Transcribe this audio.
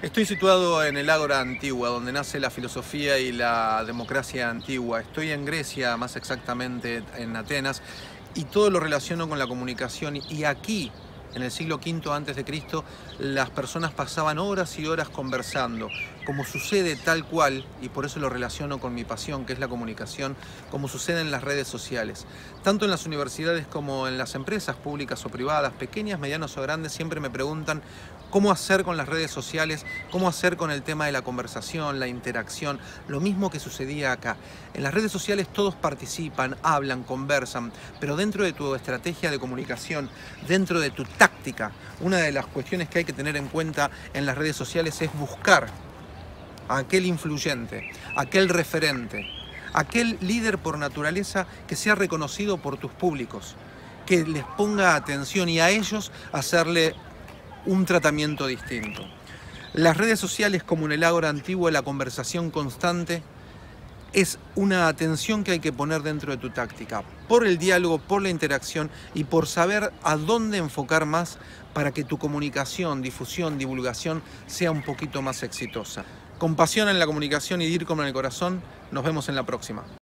Estoy situado en el Ágora Antigua, donde nace la filosofía y la democracia antigua. Estoy en Grecia, más exactamente en Atenas, y todo lo relaciono con la comunicación. Y aquí, en el siglo V Cristo, las personas pasaban horas y horas conversando, como sucede tal cual, y por eso lo relaciono con mi pasión, que es la comunicación, como sucede en las redes sociales. Tanto en las universidades como en las empresas públicas o privadas, pequeñas, medianas o grandes, siempre me preguntan cómo hacer con las redes sociales, cómo hacer con el tema de la conversación, la interacción, lo mismo que sucedía acá. En las redes sociales todos participan, hablan, conversan, pero dentro de tu estrategia de comunicación, dentro de tu táctica, una de las cuestiones que hay que tener en cuenta en las redes sociales es buscar a aquel influyente, aquel referente, aquel líder por naturaleza que sea reconocido por tus públicos, que les ponga atención y a ellos hacerle un tratamiento distinto. Las redes sociales como en el ágora antiguo, la conversación constante, es una atención que hay que poner dentro de tu táctica, por el diálogo, por la interacción y por saber a dónde enfocar más para que tu comunicación, difusión, divulgación sea un poquito más exitosa. Con pasión en la comunicación y dir como en el corazón, nos vemos en la próxima.